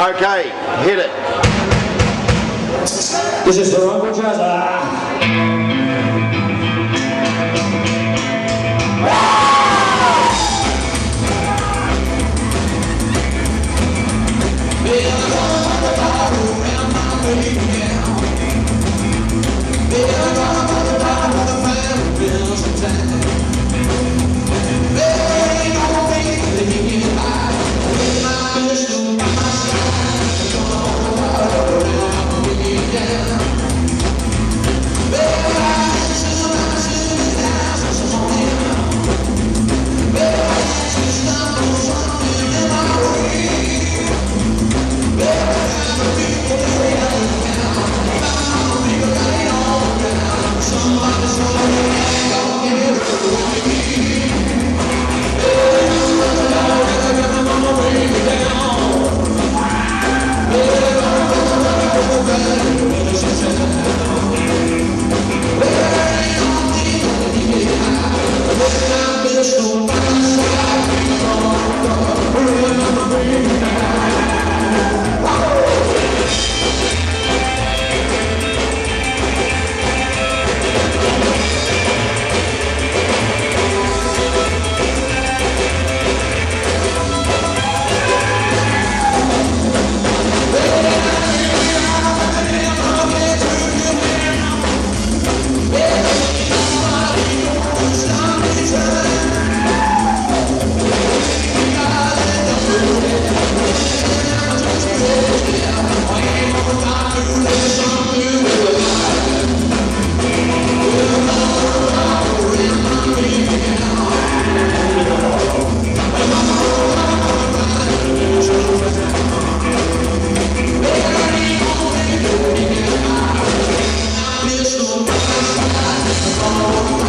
Okay, hit it. This is the for Uncle Jazza.